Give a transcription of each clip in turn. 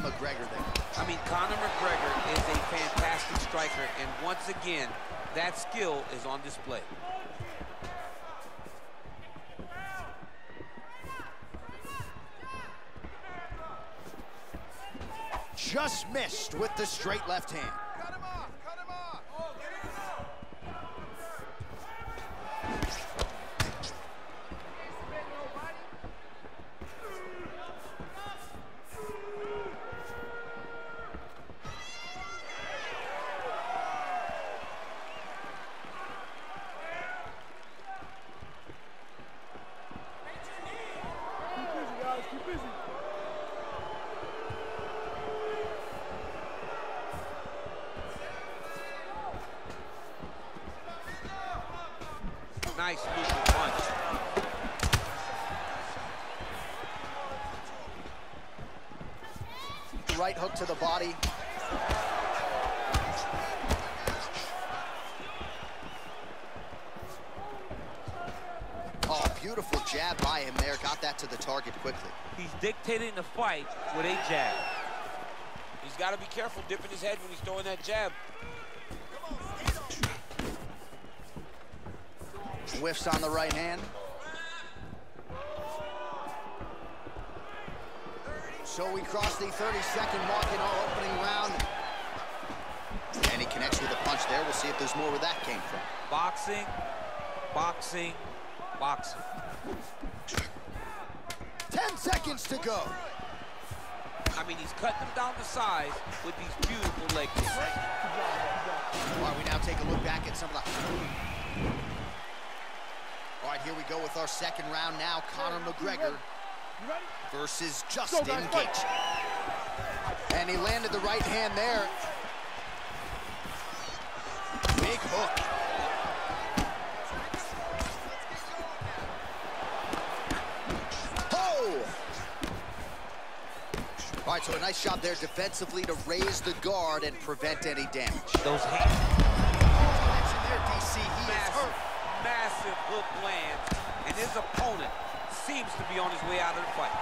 McGregor there. I mean, Conor McGregor is a fantastic striker, and once again, that skill is on display. Just missed with the straight left hand. Nice moving punch. Right hook to the body. Oh, beautiful jab by him there. Got that to the target quickly. He's dictating the fight with a jab. He's got to be careful dipping his head when he's throwing that jab. Whiffs on the right hand. So we cross the 30-second mark in our opening round. And he connects with a punch there. We'll see if there's more where that came from. Boxing, boxing, boxing. 10 seconds to go. I mean, he's cutting them down to size with these beautiful leg kicks. All right, we now take a look back at some of the... All right, here we go with our second round now. Conor McGregor versus Justin Gaethje. And he landed the right hand there. Big hook. Oh! All right, so a nice job there defensively to raise the guard and prevent any damage. Those hands, Action there, DC. He is hurt. Massive hook lands, and his opponent seems to be on his way out of the fight.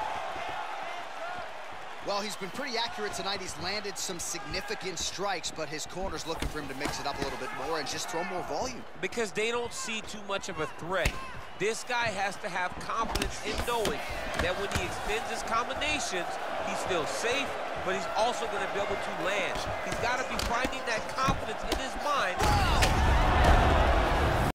Well, he's been pretty accurate tonight. He's landed some significant strikes, but his corner's looking for him to mix it up a little bit more and just throw more volume. Because they don't see too much of a threat. This guy has to have confidence in knowing that when he extends his combinations, he's still safe, but he's also going to be able to land. He's got to be